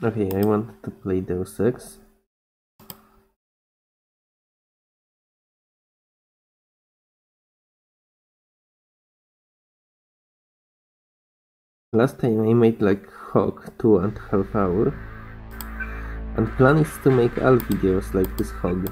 Okay, I want to play Deus Ex. Last time I made like Hog half hour. And plan is to make all videos like this Hog.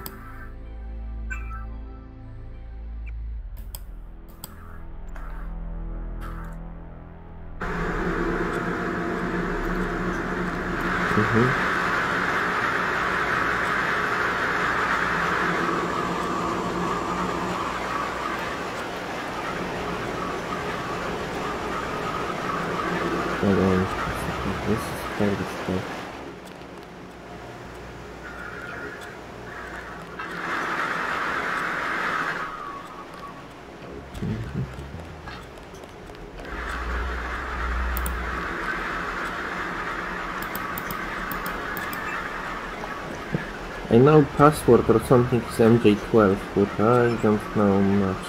I know password or something is MJ12, but I don't know much.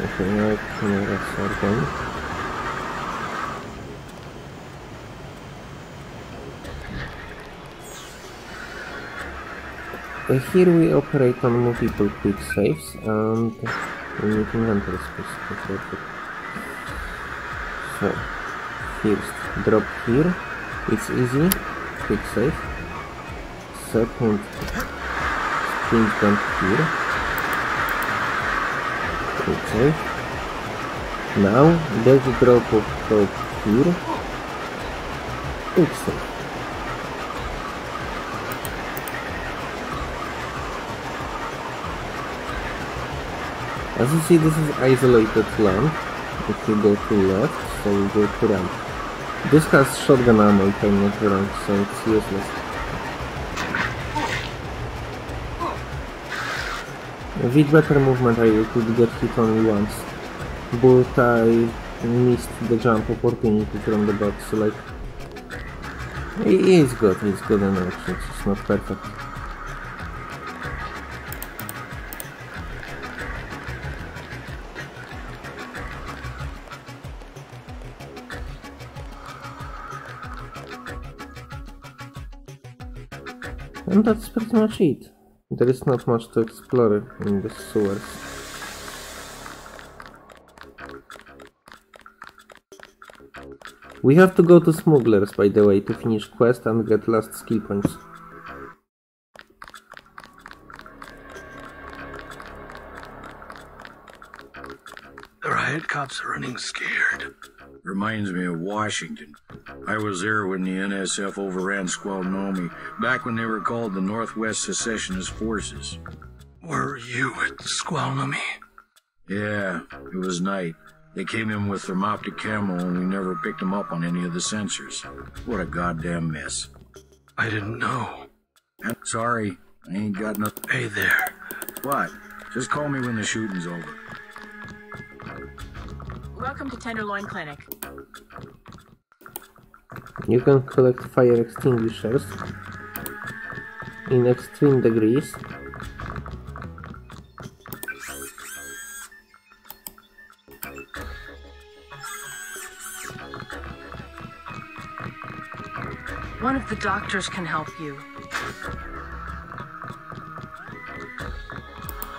Okay, now cameras are done. Uh, here we operate on multiple quick saves and we need inventory space. So, first, drop here it's easy, quick save. Second, sprint jump here. Save. Now, there's a drop of rope here. Quick save. As you see, this is isolated land. If you go to left, so we go to right. This has shotgun ammo if not wrong, so it's useless. With better movement I could get hit only once, but I missed the jump opportunity from the box, like... It's good, it's good enough, it's not perfect. And that's pretty much it. There is not much to explore in the sewers. We have to go to Smugglers, by the way, to finish quest and get last skill points. The riot cops are running scared. Reminds me of Washington. I was there when the NSF overran Squalnomi, back when they were called the Northwest Secessionist Forces. Were you at Squalnomi? Yeah, it was night. They came in with their thermoptic camo and we never picked them up on any of the sensors. What a goddamn mess. I didn't know. I'm sorry, I ain't got nothing. Hey there. What? Just call me when the shooting's over. Welcome to Tenderloin Clinic. You can collect fire extinguishers in extreme degrees. One of the doctors can help you.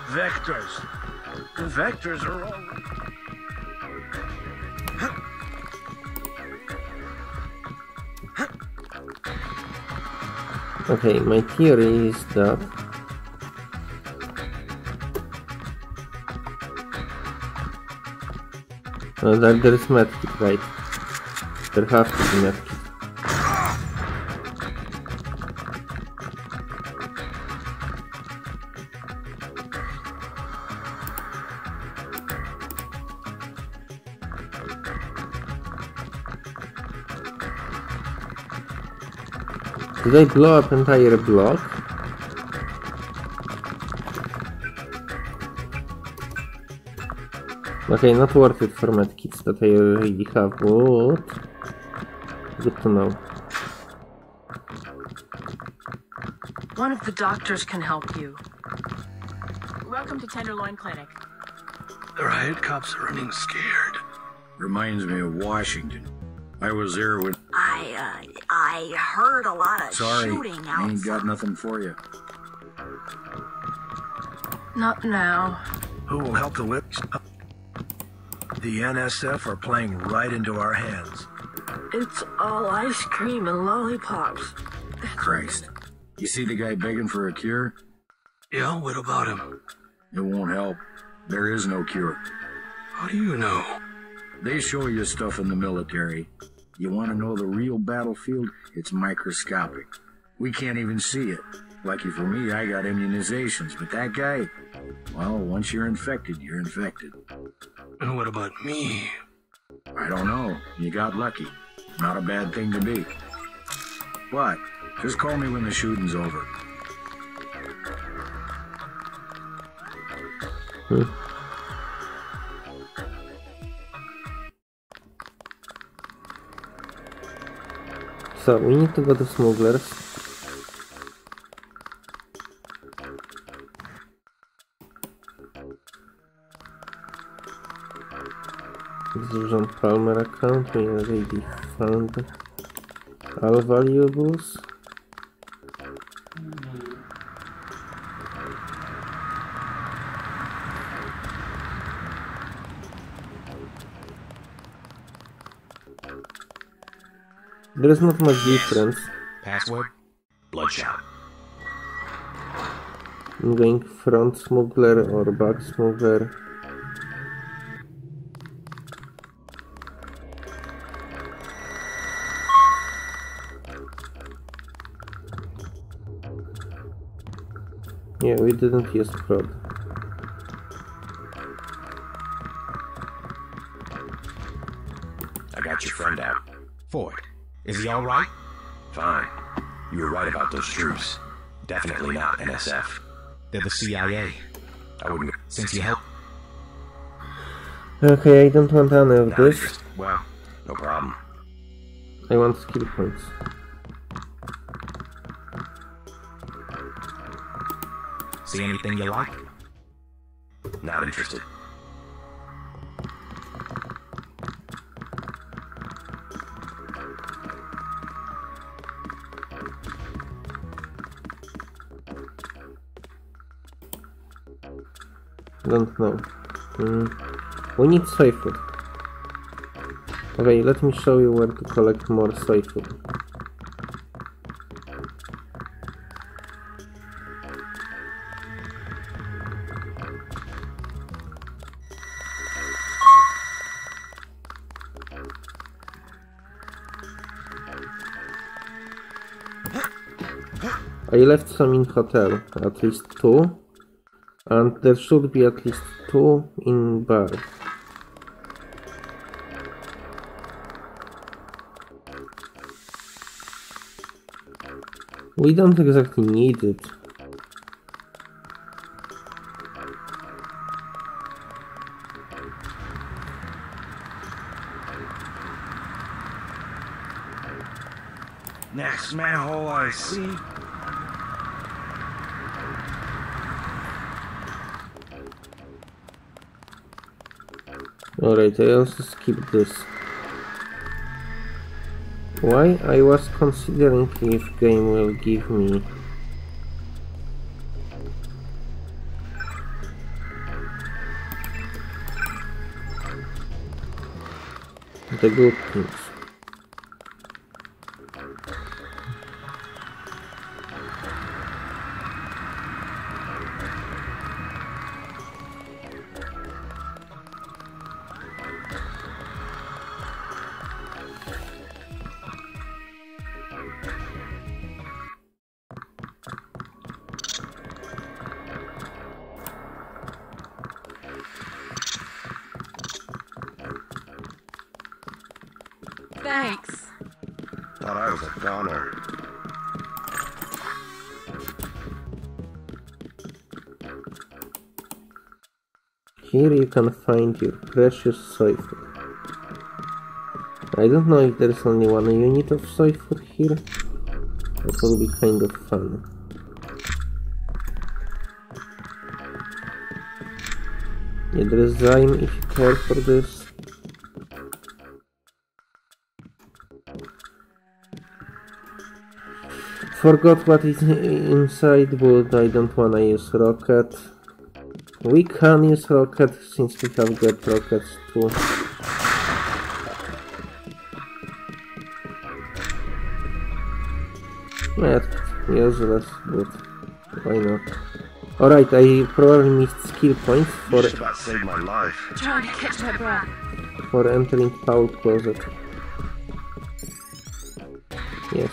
Vectors. The vectors are all. Okay, my theory is that uh, that there is medkit, right? There have to be medkit. Did I blow up entire block? Okay, not worth it for medkits that I already have, but... Good to know. One of the doctors can help you. Welcome to Tenderloin Clinic. The riot cops are running scared. Reminds me of Washington. I was there when. I, uh, I heard a lot of Sorry, shooting I ain't got nothing for you. Not now. Who will help the whips? The NSF are playing right into our hands. It's all ice cream and lollipops. Christ. You see the guy begging for a cure? Yeah, what about him? It won't help. There is no cure. How do you know? They show you stuff in the military. You want to know the real battlefield? It's microscopic. We can't even see it. Lucky for me, I got immunizations, but that guy, well, once you're infected, you're infected. And what about me? I don't know. You got lucky. Not a bad thing to be. What? Just call me when the shooting's over. So, we need to go to smugglers. This is John Palmer account, we already found all valuables. There is not much difference. Password? Bloodshot. I'm going front smuggler or back smuggler. Yeah, we didn't use prod. Is he alright? Fine. You were right about those troops. Definitely not NSF. They're the CIA. I wouldn't. Since you helped. Okay, I don't want any of this. Well, no problem. I want skill points. See anything you like? Not interested. Don't know. Mm. We need soy food. Okay, let me show you where to collect more soy food. I left some in hotel, at least two. And there should be at least two in bar. We don't exactly need it. Also skipped this. Why? I was considering if game will give me the good things. can find your precious cipher. I don't know if there's only one unit of cipher here. That will be kind of fun. Yeah, there is Zyme if you care for this. Forgot what is inside, but I don't wanna use rocket. We can use rocket since we have got rockets too. Yeah, useless, but why not? Alright, I probably missed skill points for Just about saved my life. Trying to catch my breath. for entering Paul closet. Yes.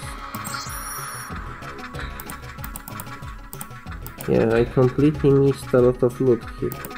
Yeah, I completely missed a lot of loot here.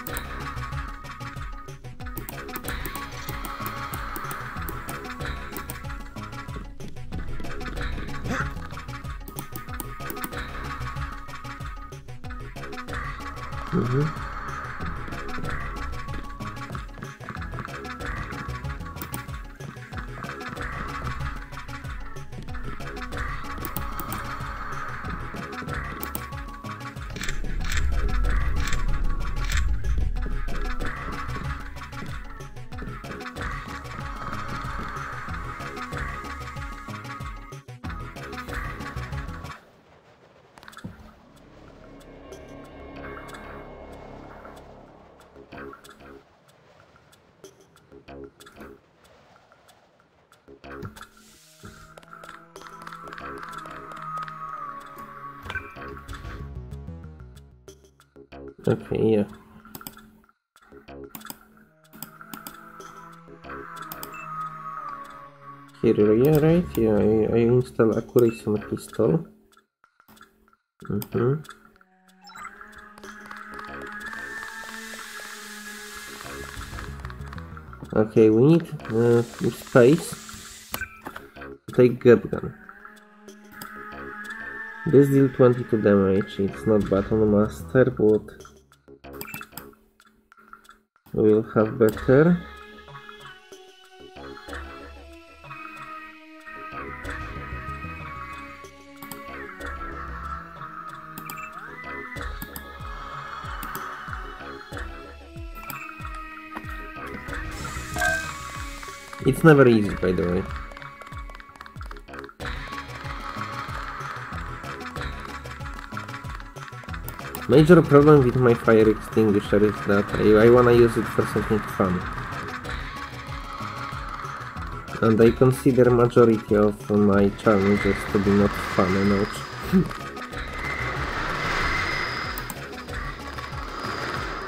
I install accuracy pistol. Mm-hmm. Okay, we need uh, space to take GEP gun. This deal 22 damage, it's not button master, but we'll have better. It's never easy, by the way. Major problem with my fire extinguisher is that I, I wanna use it for something fun. And I consider majority of my challenges to be not fun enough.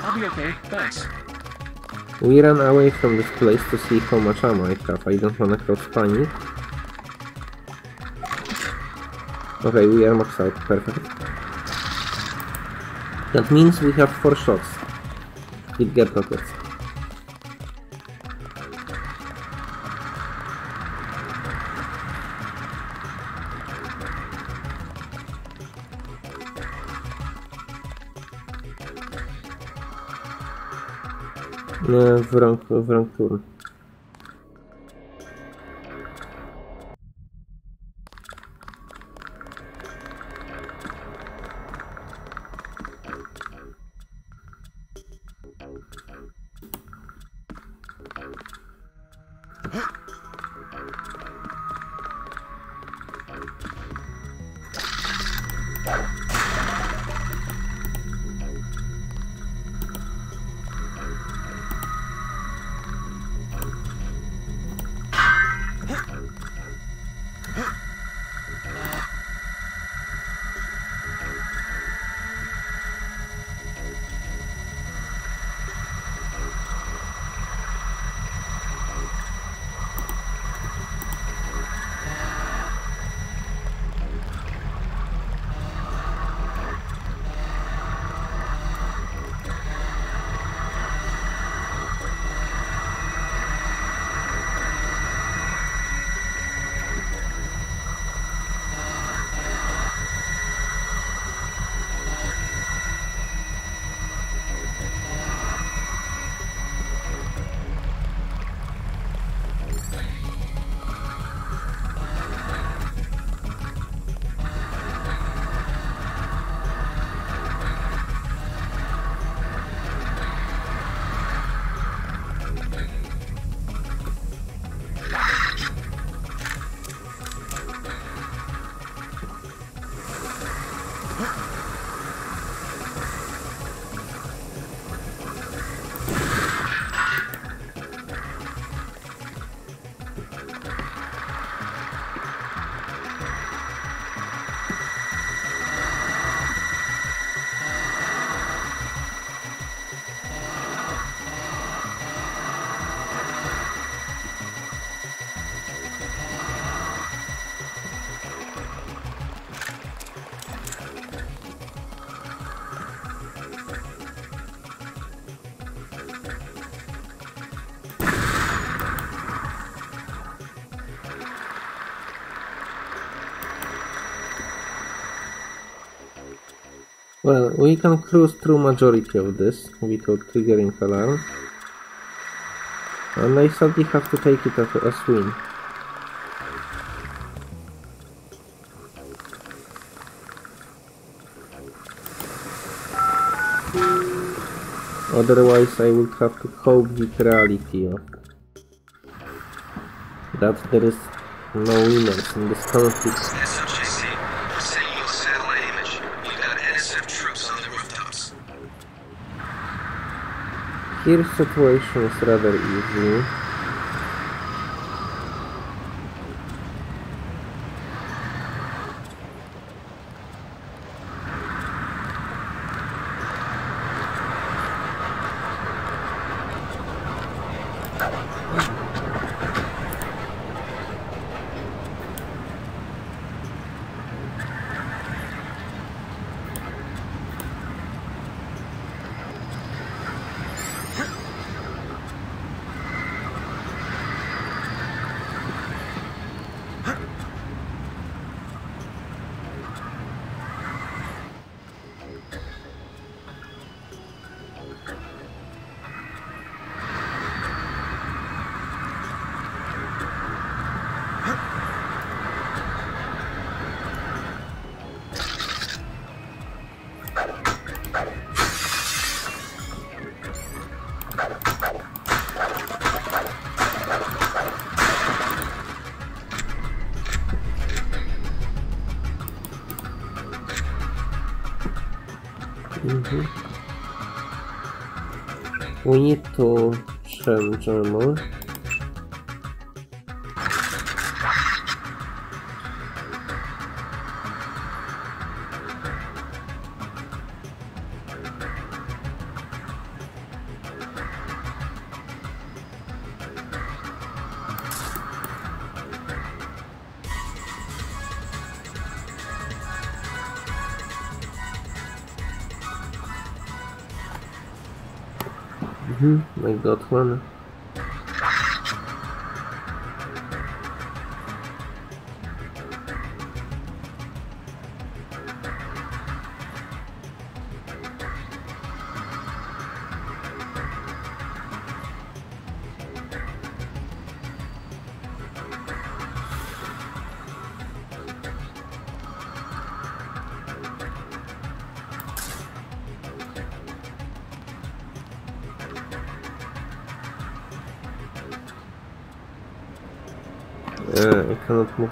I'll be okay, thanks. We ran away from this place to see how much ammo I have. I don't wanna cause panic. Okay, we are maxed out. Perfect. That means we have four shots. With GEP rockets. w rank, w rank tour. Well, we can cruise through majority of this without triggering alarm. And I sadly have to take it as a win. Otherwise I would have to cope with reality of that there is no winners in this conflict. SOJC, we're sending you a satellite image. We've got NSF troops on the rooftops. Here situation is rather easy. We need to change armor.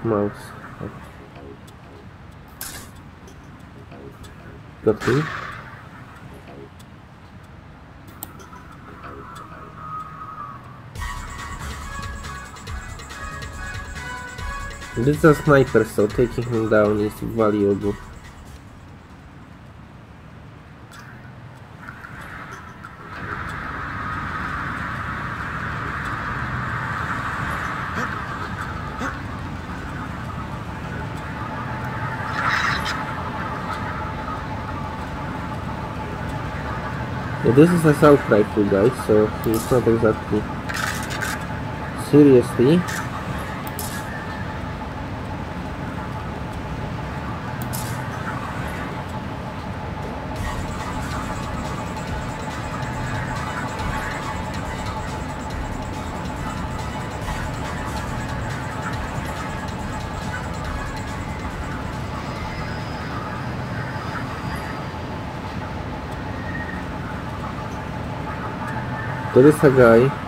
Move mouse. Got me? This is a sniper, so taking him down is valuable. This is assault rifle, guys, so it's not exactly seriously. There is a guy.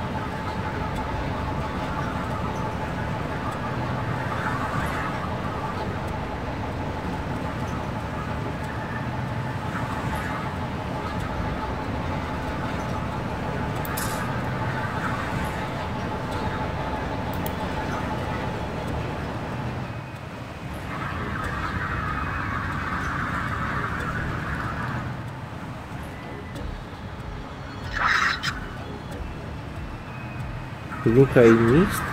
I think I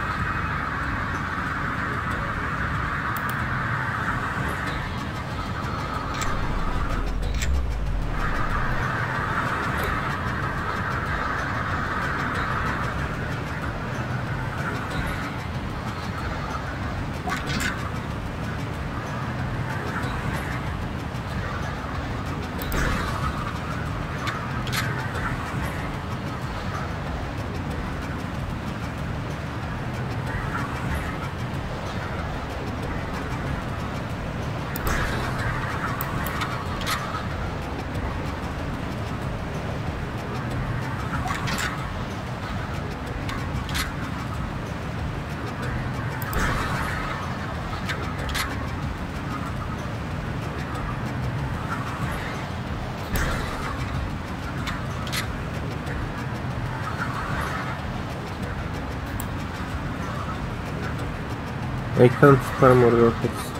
I can't spare more rockets.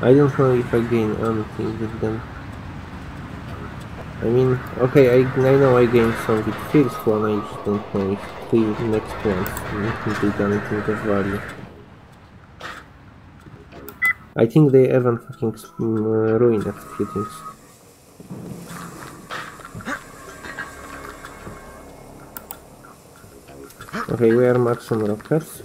I don't know if I gain anything with them. I mean, okay, I, I know I gained some with first one, I just don't know if the next ones did anything of value. I think they even fucking mm, ruined a few things. Okay, we are maximum rockets.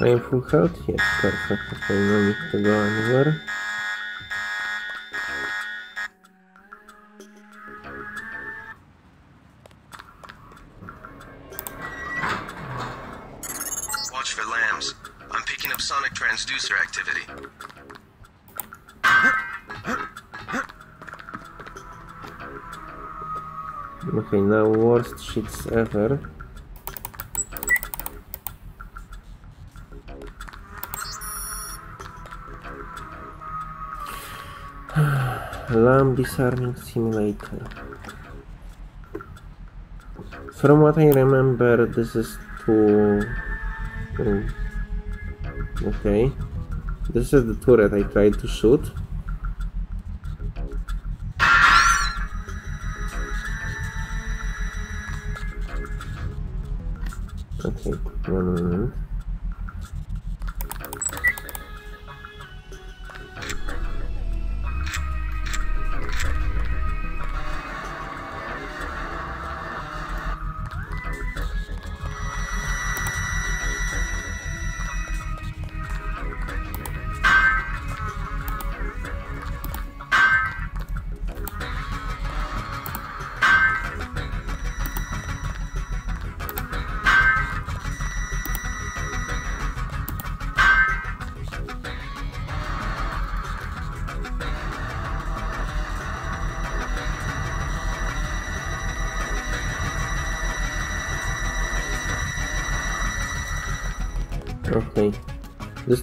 I am full health? Yes, perfect. Okay, no need to go anywhere. Shits ever. LAM disarming simulator. From what I remember, this is to. oh, mm. Okay. This is the turret I tried to shoot.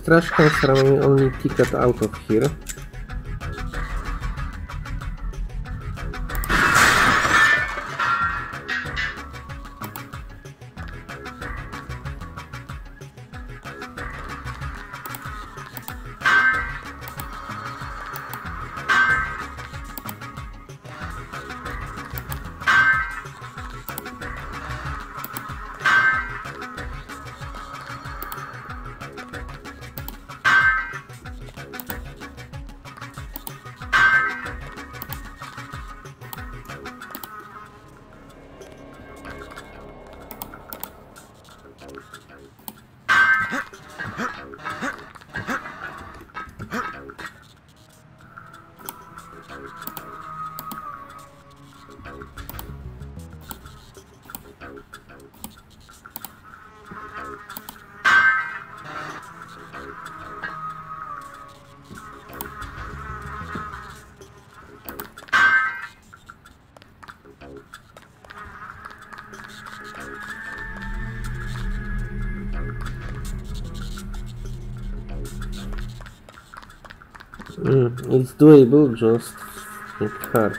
Trash cans only ticket out of here. It's doable, just it's hard.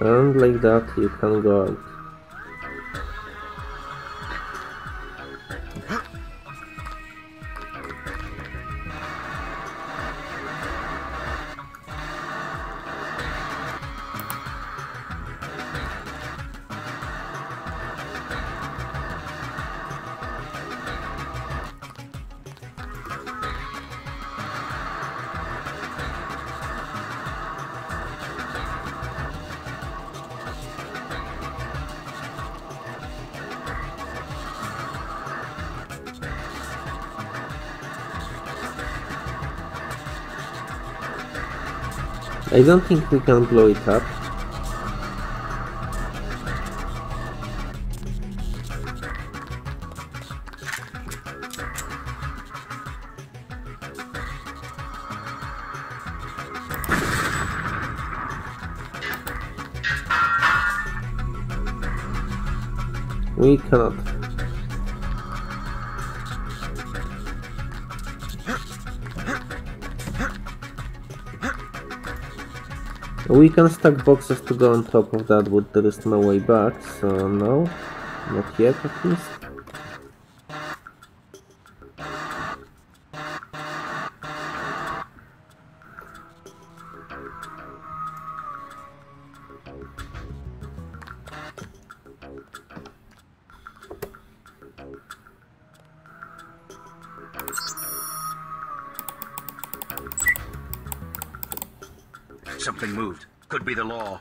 And like that you can go out. I don't think we can blow it up. We can stack boxes to go on top of that, but there is no way back, so no. Not yet, at least. Something moved. Could be the law.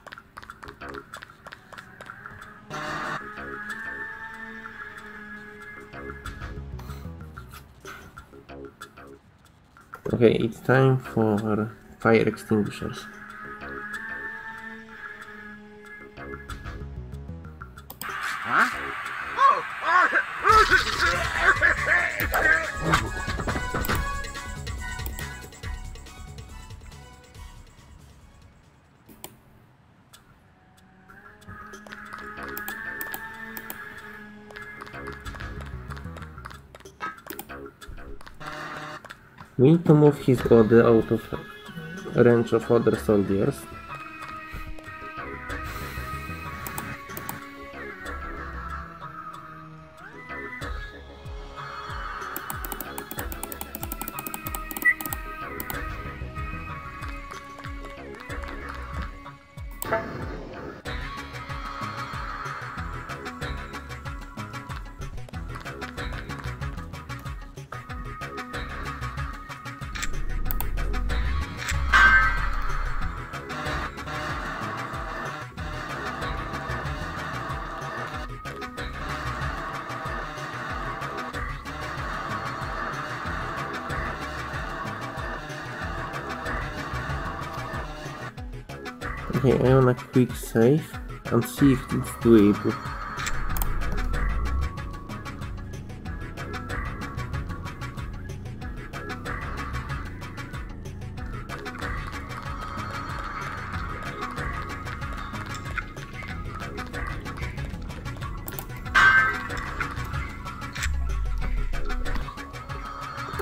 Okay, it's time for fire extinguishers. To move his body out of range of other soldiers. Quick save and see if it's doable.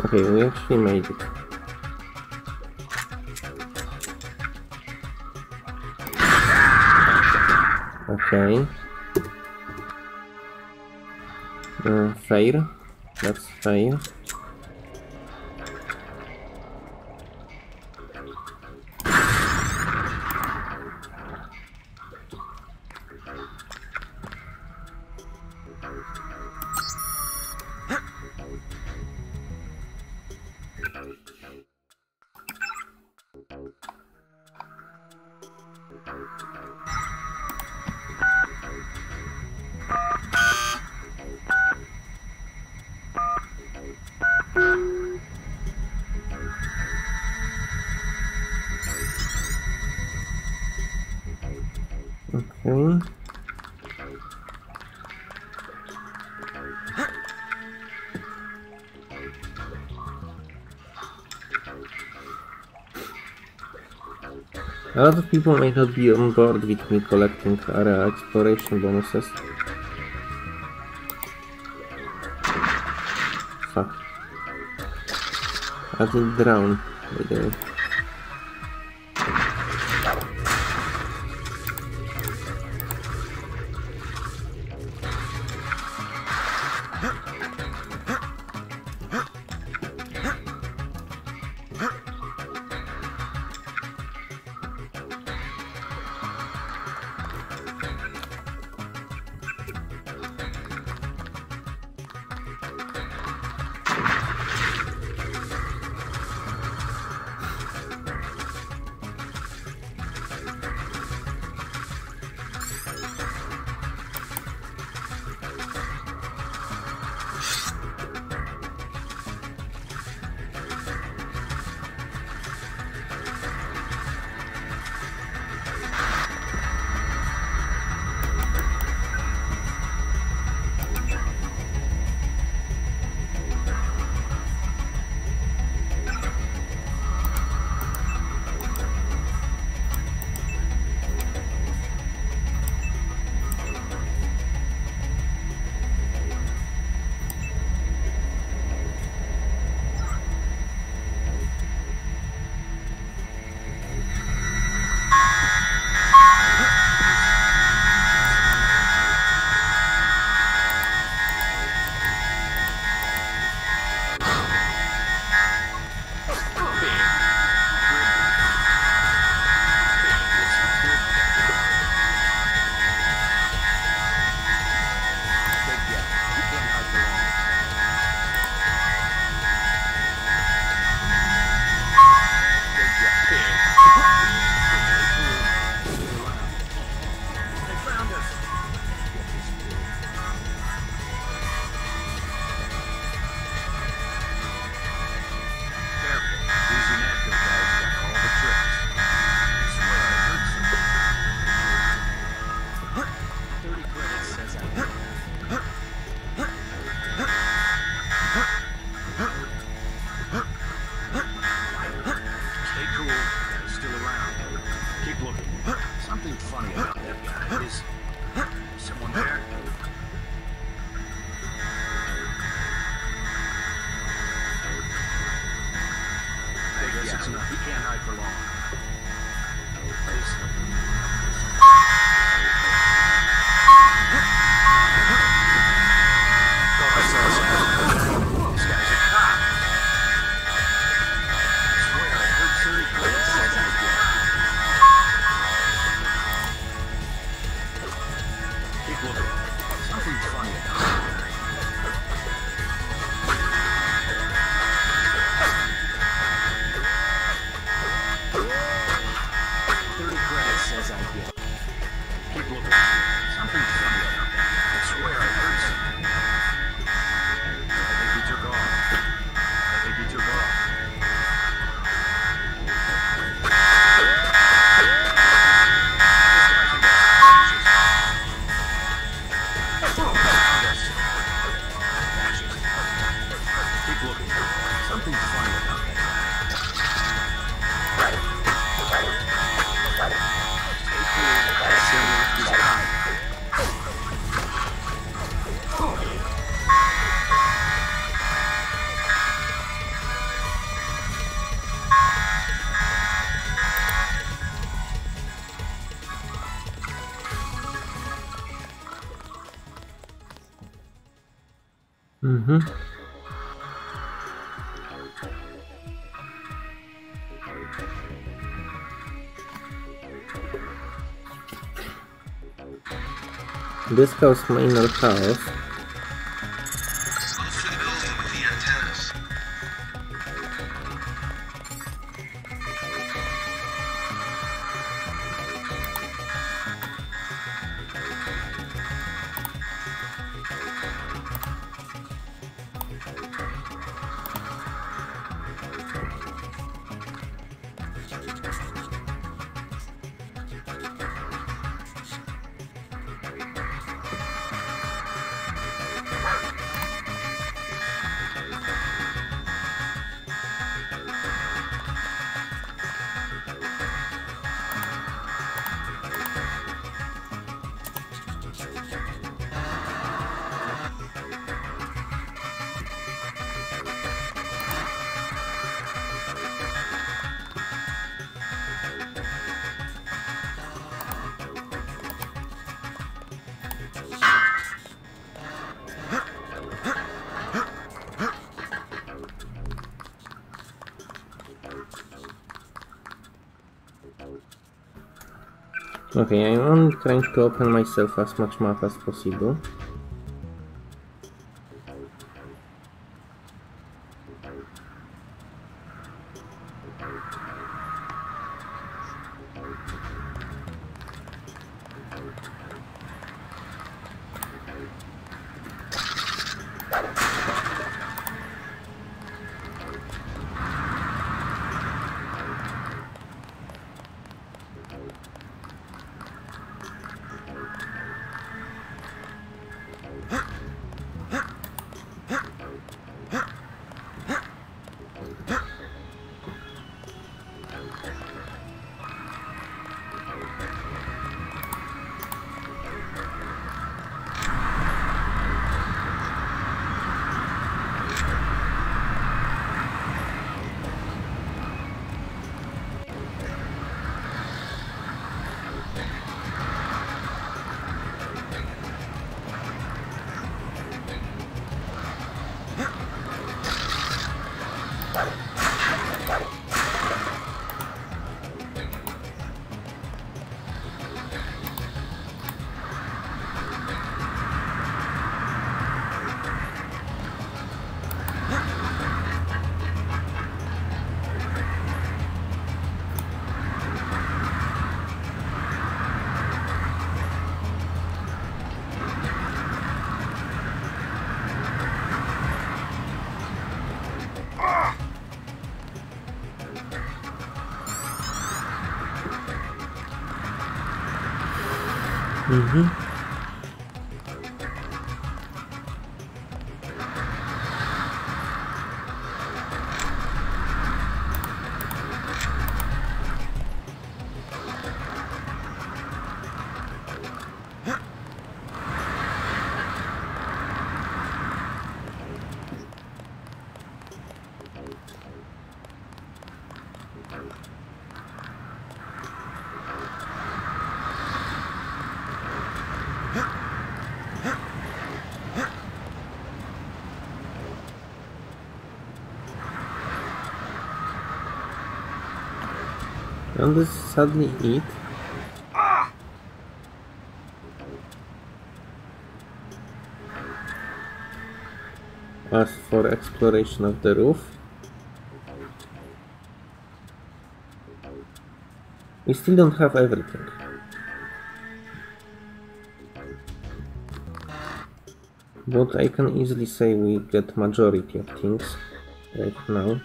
Okay, we actually made it. Okay. Uh, fair. That's fair. A lot of people might not be on board with me collecting area exploration bonuses. Fuck. I didn't drown, by the. Mm-hmm. This goes my inner house. Okay, I am trying to open myself as much map as possible. Угу. And this suddenly eat. As for exploration of the roof. We still don't have everything. But I can easily say we get majority of things right now.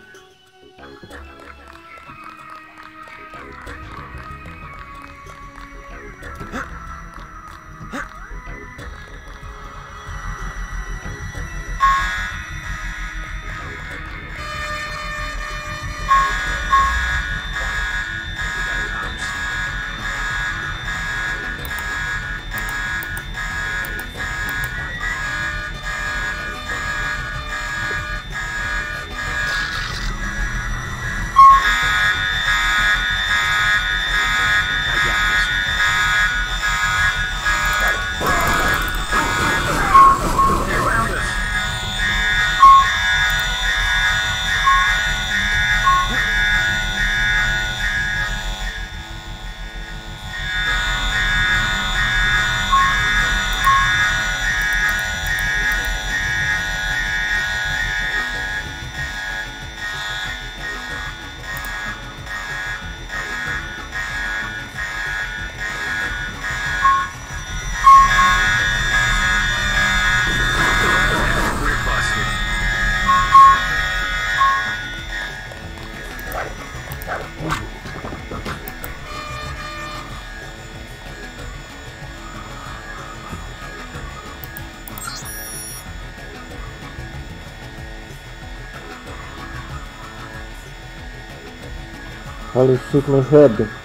Olha o ciclo Hub.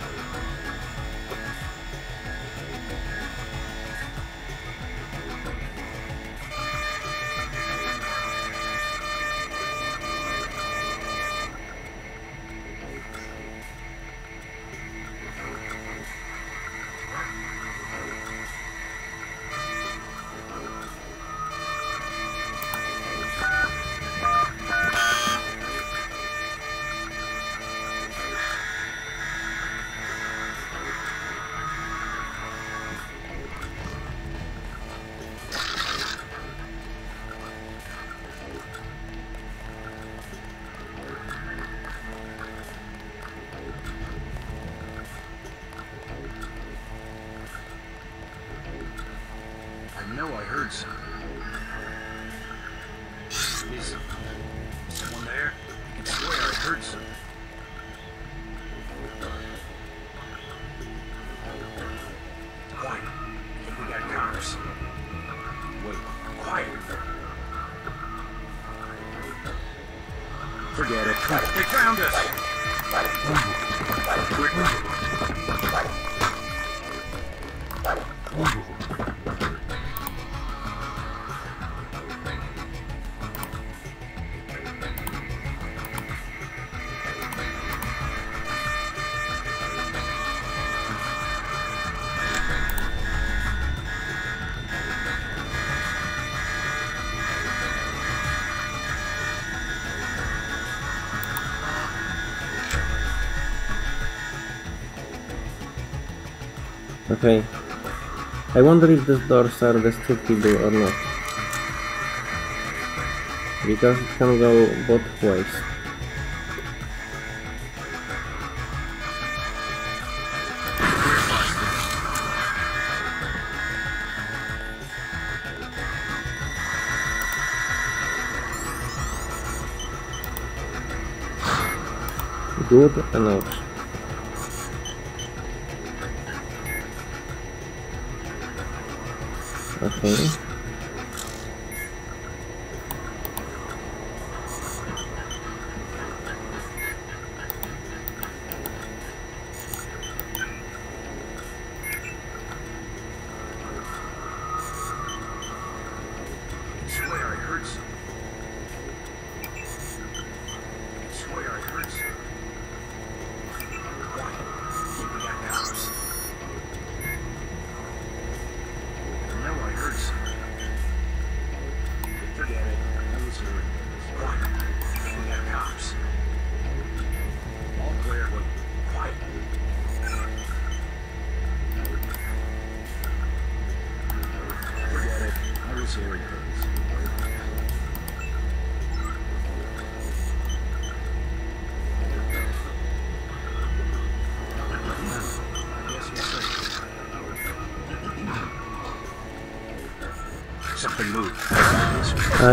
Okay. I wonder if these doors are destructible or not. Because it can go both ways. Good and Okay.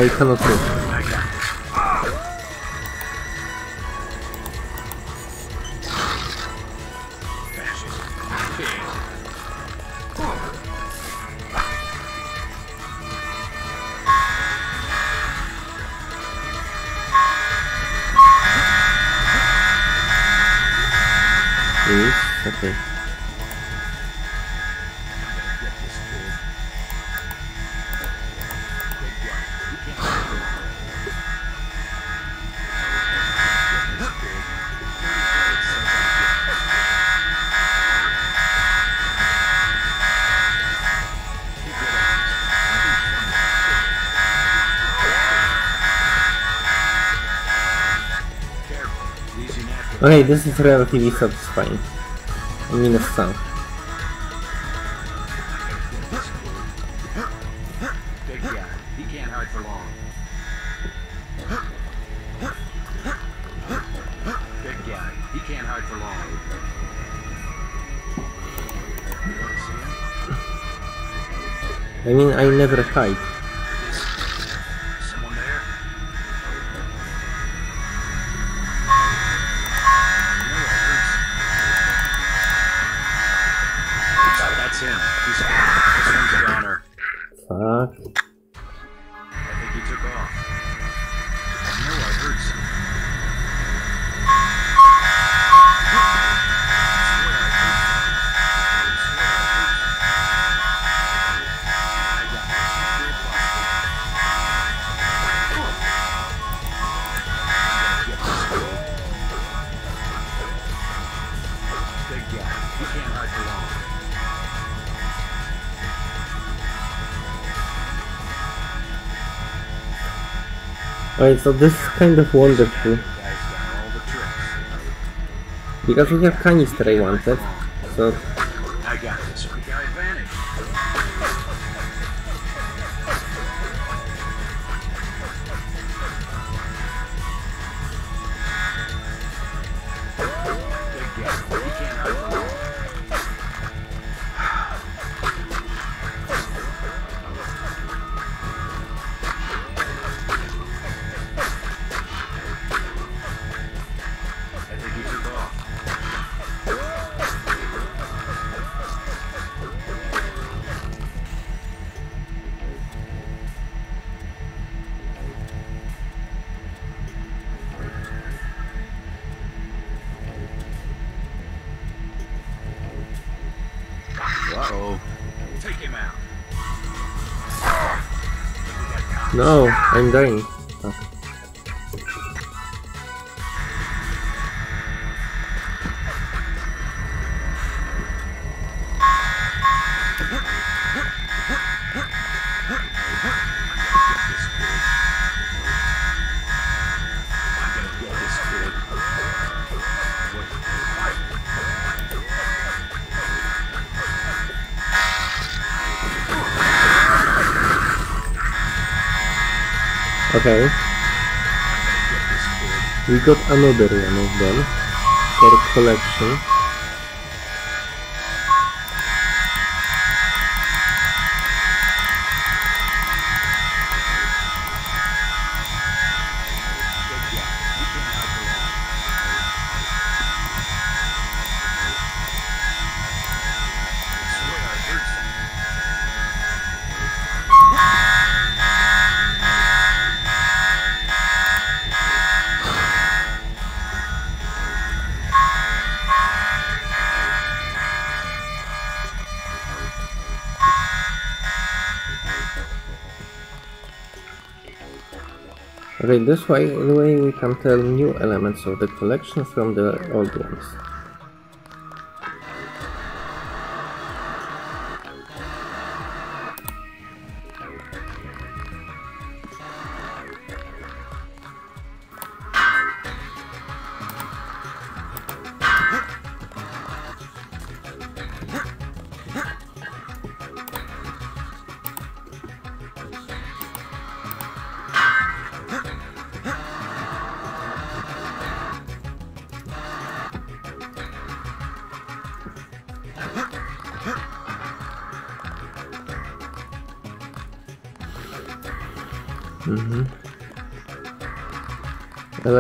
I cannot move. I got Okay, this is relatively satisfying. I mean, it's him? I mean, I never hide. So this is kind of wonderful. Because we have canister I wanted. So, I'm dying. Okay. We got another one of them for collection. This way, the way we can tell new elements of the collection from the old ones.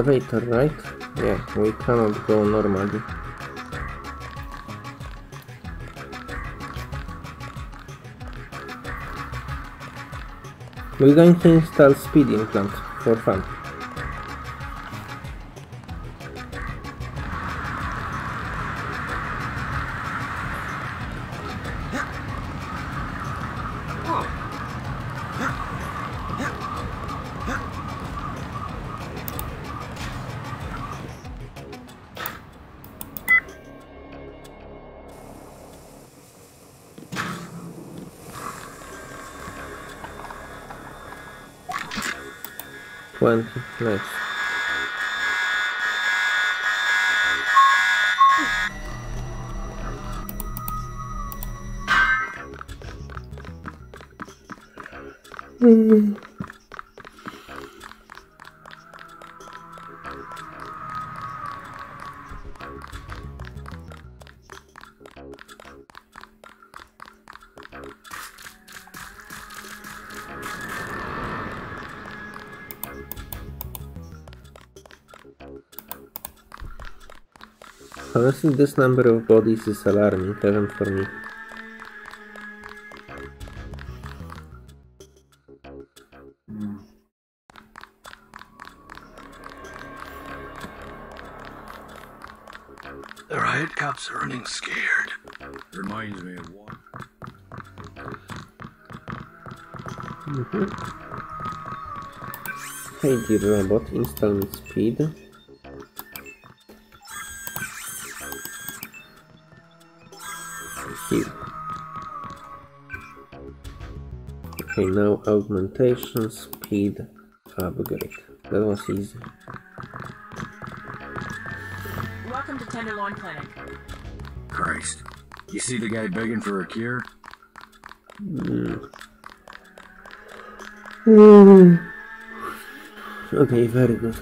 Elevator, right? Yeah, we cannot go normally. We're going to install speed implant for fun. Honestly, this number of bodies is alarming, even for me. Hey robot, install me speed. Here. Okay, now augmentation, speed, upgrade. That was easy. Welcome to Tenderloin Clinic. Christ. You see the guy begging for a cure? Hmm. Hmm. Okay, very good.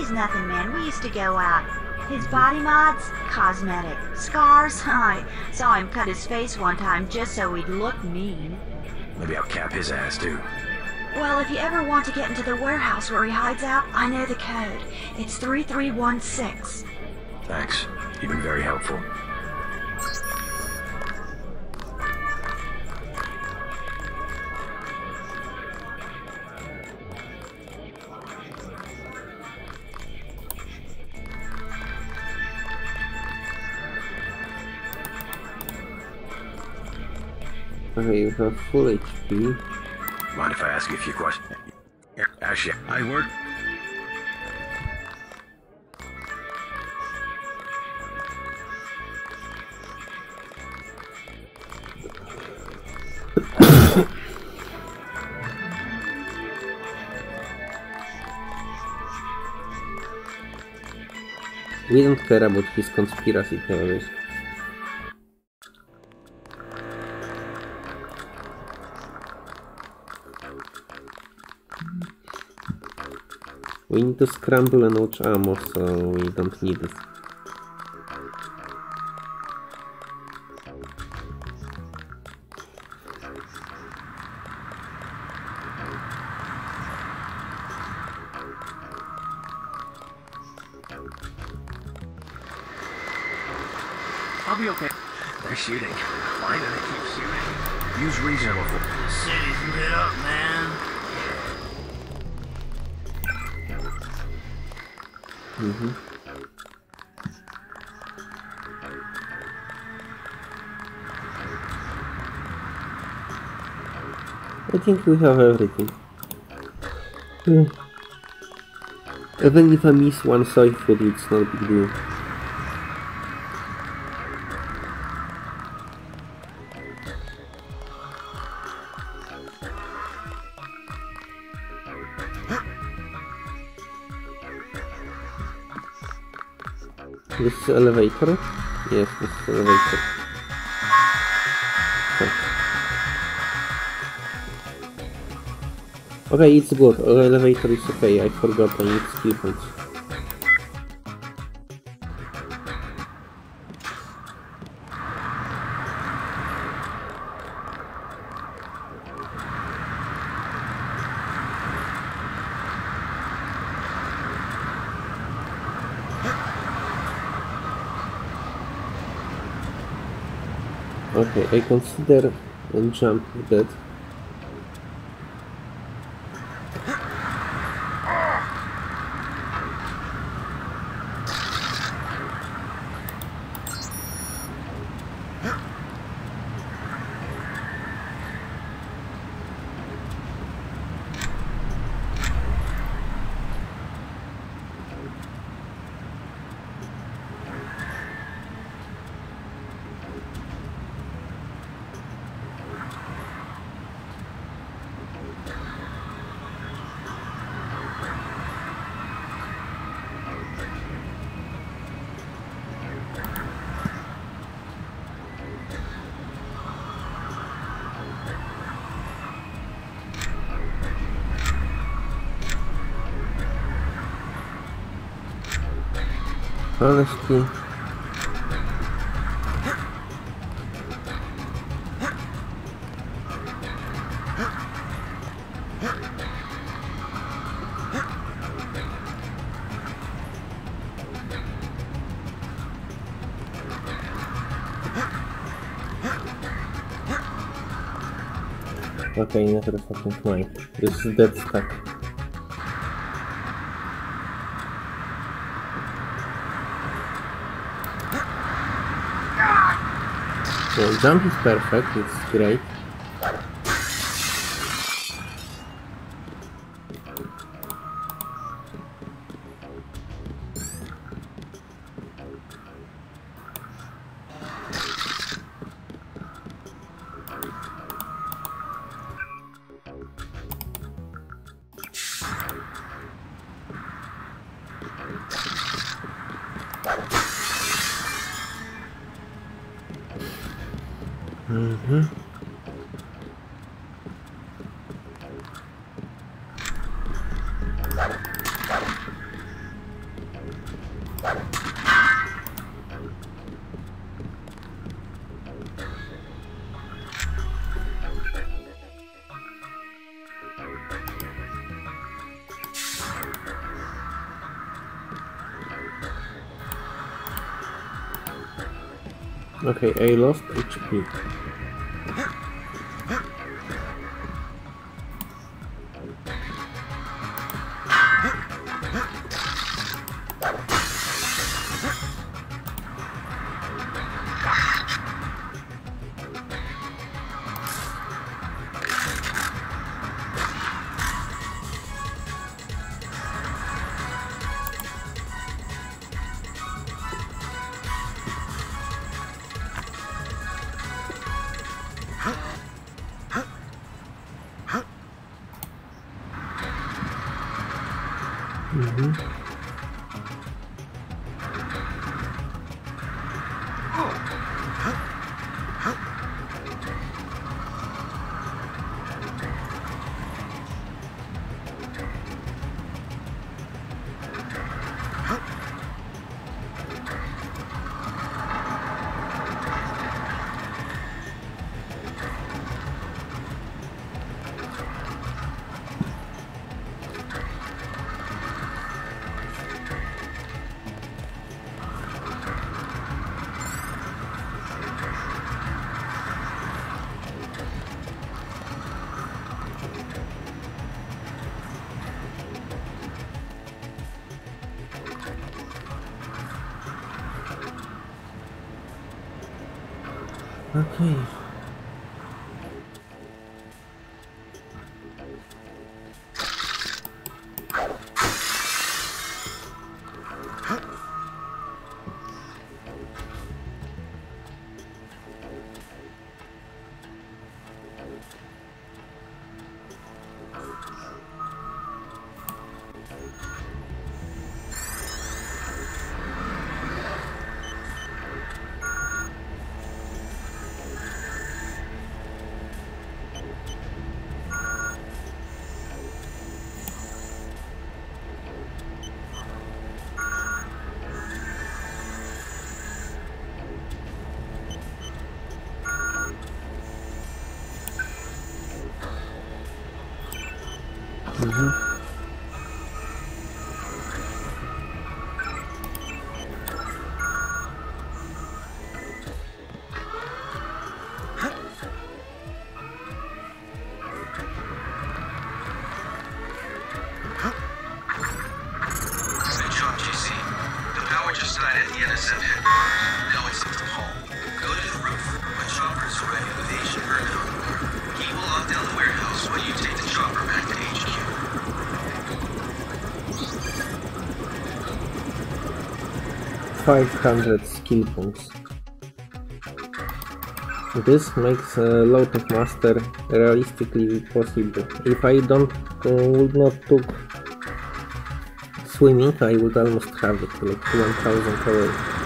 He's nothing, man. We used to go out. His body mods, cosmetic. Scars, I saw him cut his face one time just so he'd look mean. Maybe I'll cap his ass too. Well, if you ever want to get into the warehouse where he hides out, I know the code. It's 3316. Thanks. You've been very helpful. Okay, you have full HP. Mind if I ask you a few questions? Actually, I work. We don't care about his conspiracy theories. We need to scramble and watch ammo, so we don't need it. We have everything. Hmm. Even if I miss one side food, it's not a big deal. This is elevator? Yes, this is elevator. Okay, it's good. Elevator is okay. I forgot I need skill points. Okay, I consider and jump that. Honestly, Okay, never fucking mind. This is dead stuck. Jump is perfect, it's great. Okay, I lost HP. 500 skill points. This makes a lot of master realistically possible. If I don't uh, would not took swimming, I would almost have it, like 1000.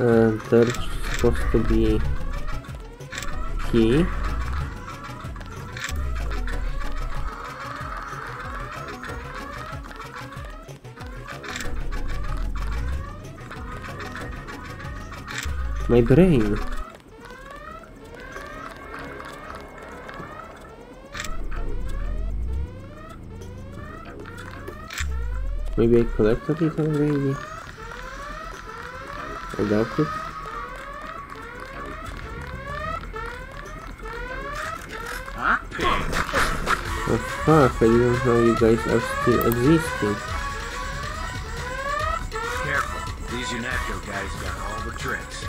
Uh, there's supposed to be key. My brain. Maybe I collected it already. Pudełku. Oh ah, fuck, I didn't know you guys are still existing. Careful, these UNATCO guys got all the tricks.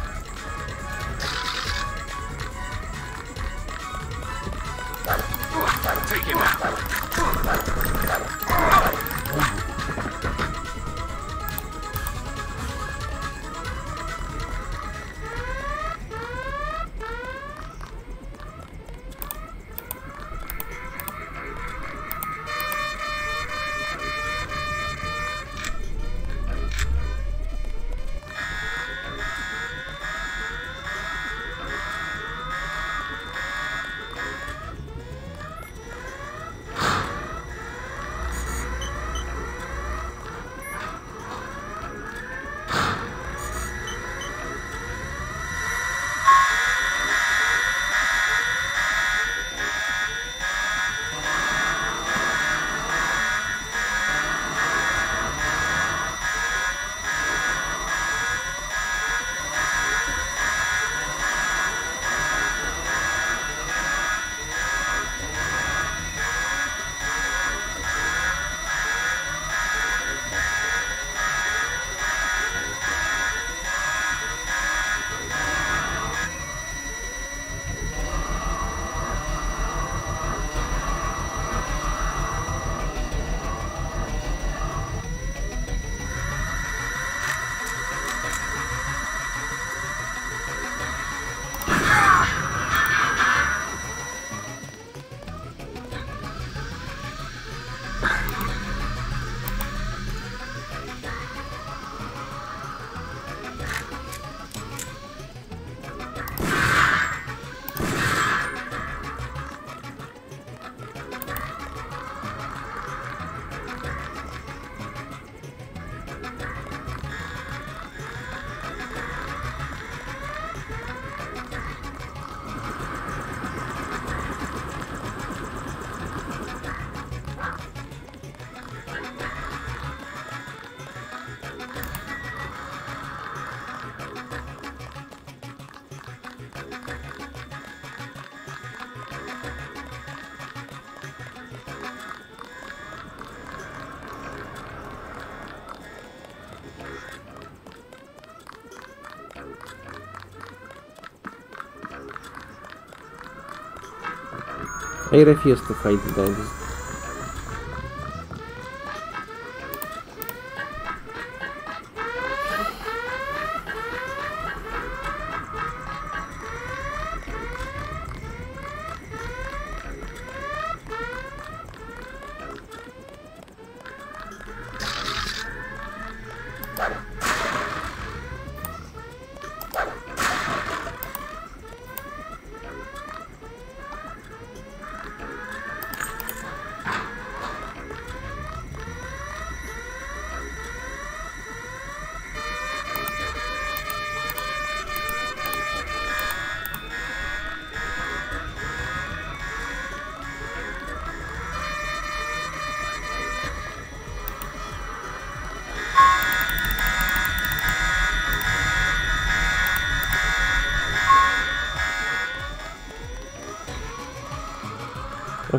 I refuse to fight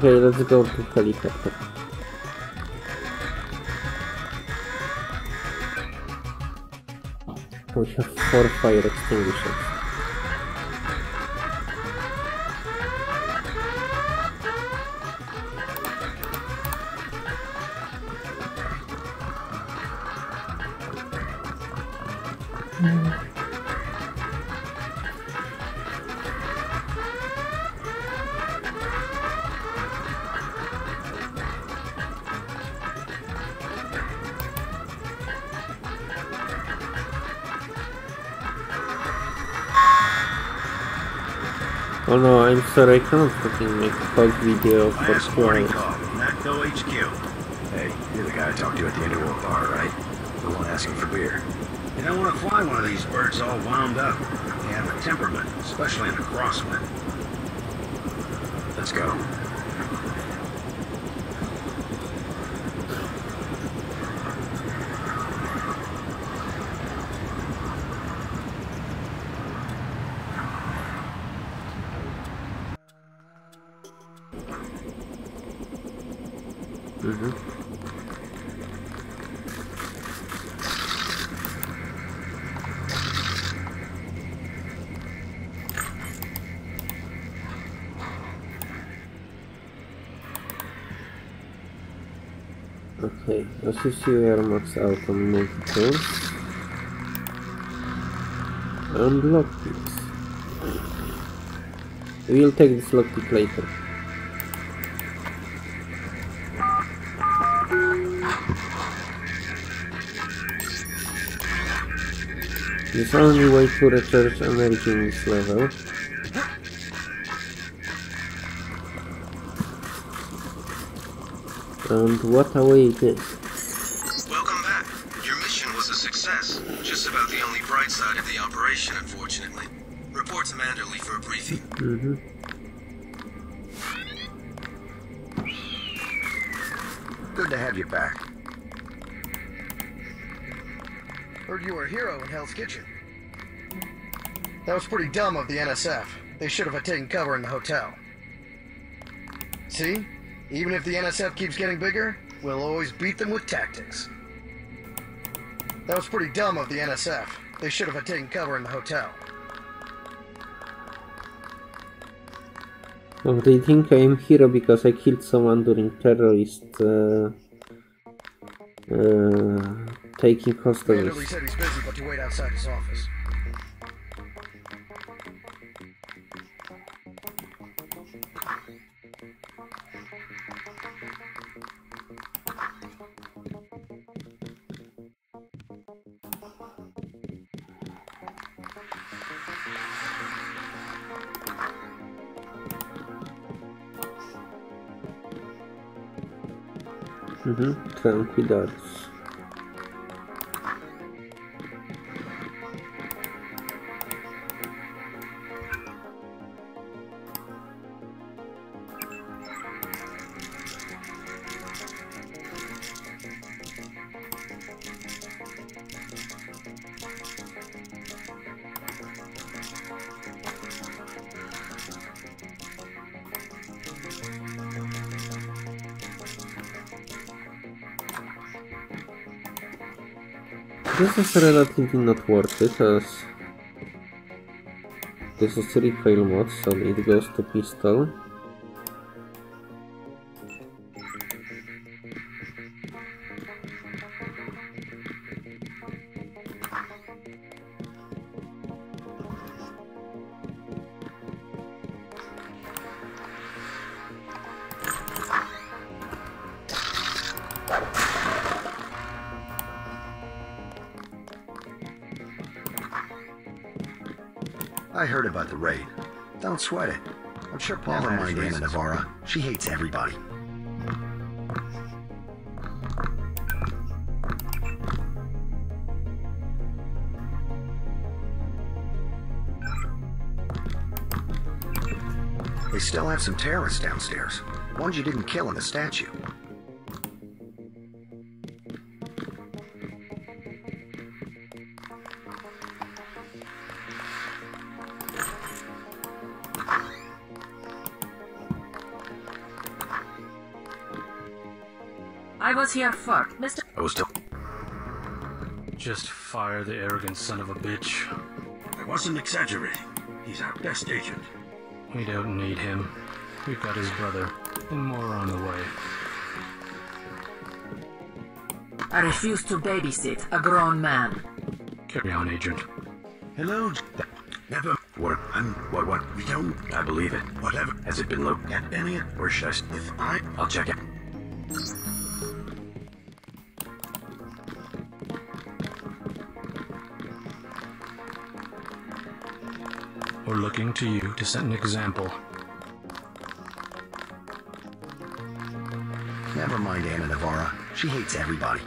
dogs. Okay, let's go to helicopter. We have four fire extinguishers. I cannot fucking make a fuck video for. UNATCO HQ. Hey, you're the guy I talked to at the Underworld bar, right? The one asking for beer. You don't want to fly one of these birds all wound up. They have a temperament, especially in a crosswind. Let's go. Mhm. Okay, as you see we are maxed out on multitools. And lockpicks. We'll take this lockpick later. There's only way to in this level. And what a way it is. Welcome back. Your mission was a success. Just about the only bright side of the operation, unfortunately. Report to Manderley for a briefing. Mm-hmm. Good Hell's Kitchen. That was pretty dumb of the NSF. They should have taken cover in the hotel. See? Even if the NSF keeps getting bigger, we'll always beat them with tactics. That was pretty dumb of the NSF. They should have taken cover in the hotel. Oh, they think I'm hero because I killed someone during terrorist uh, uh, taking hostages. Manderley said This is relatively not worth it as this is recoil mode, so it goes to pistol. Sure Paul Never mind Anna. Navarre. She hates everybody. They still have some terrorists downstairs. Ones you didn't kill in the statue. Here first. Mr. I was still. Just fire the arrogant son of a bitch. I wasn't exaggerating. He's our best agent. We don't need him. We've got his brother, and more on the way. I refuse to babysit a grown man. Carry on, Agent. Hello. Never. What? I'm. What? What? We don't. I believe it. Whatever. Has it been looked at, any? Or should I? If I. I'll check it. Looking to you to set an example. Never mind Anna Navarre. She hates everybody.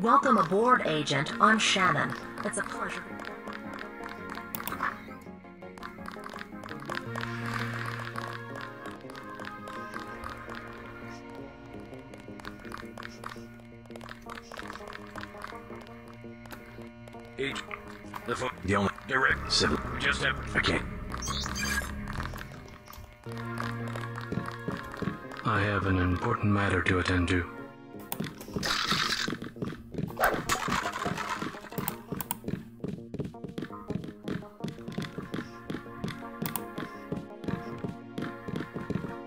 Welcome aboard, Agent. I'm Shannon. It's a pleasure. Direct civil. We just have. I can't. I have an important matter to attend to.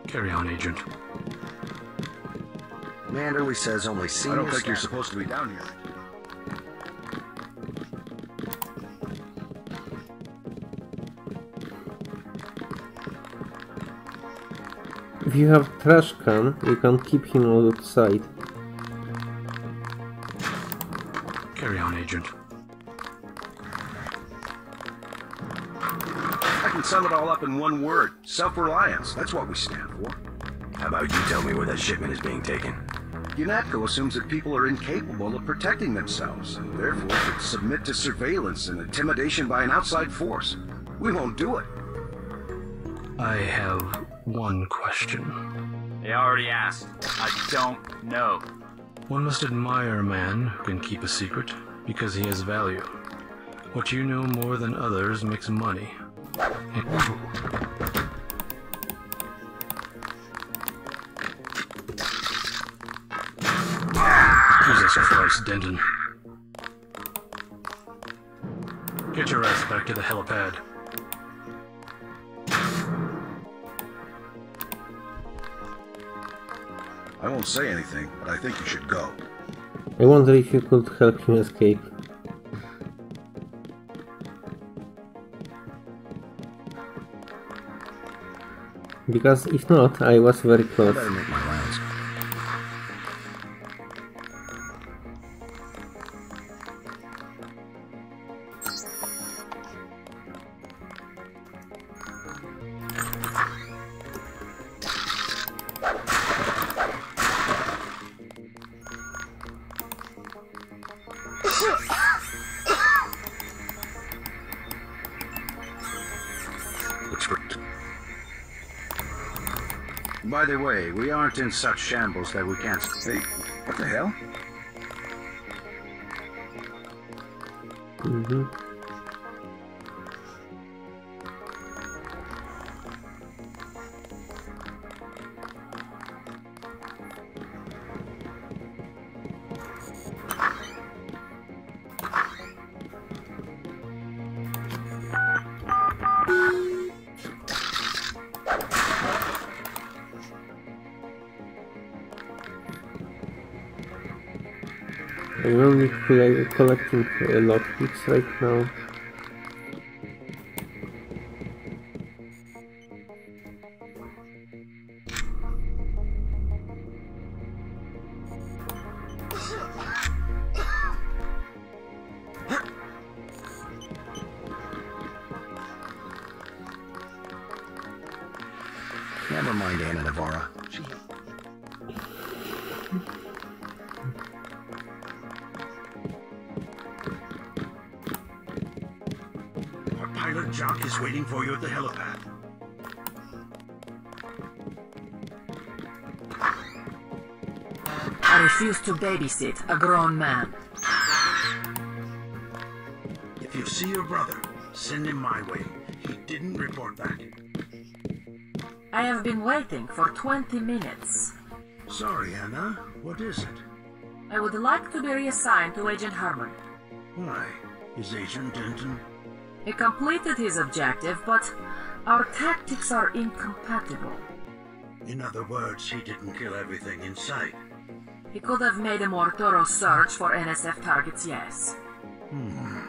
Carry on, Agent. Manderley says only I don't think you're supposed to be down here. If you have trash can, you can keep him outside. Carry on, Agent. I can sum it all up in one word. Self-reliance. That's what we stand for. How about you tell me where that shipment is being taken? UNATCO assumes that people are incapable of protecting themselves, and therefore should submit to surveillance and intimidation by an outside force. We won't do it. I have one question. They already asked. I don't know. One must admire a man who can keep a secret because he has value. What you know more than others makes money. Jesus Christ, Denton. Get your ass back to the helipad. Won't say anything, but I think you should go. I wonder if you could help him escape. Because if not, I was very close. Aren't in such shambles that we can't... Hey, what the hell? hmm I'm only collecting a lot of lockpicks right now. Babysit a grown man. If you see your brother, send him my way. He didn't report back. I have been waiting for 20 minutes. Sorry, Anna. What is it? I would like to be reassigned to Agent Hermann. Why? Is Agent Denton? He completed his objective, but our tactics are incompatible. In other words, he didn't kill everything in sight. He could have made a more thorough search for NSF targets, yes. Hmm.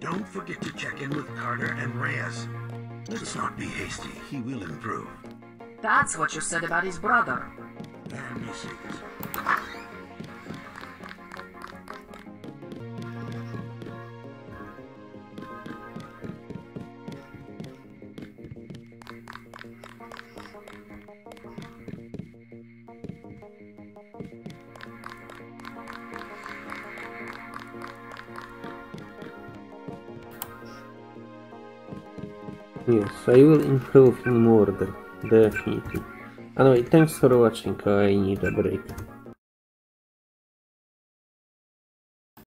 Don't forget to check in with Carter and Reyes. Let's not be hasty. He will improve. That's what you said about his brother. Yes, I will improve in murder, definitely. Anyway, thanks for watching, I need a break.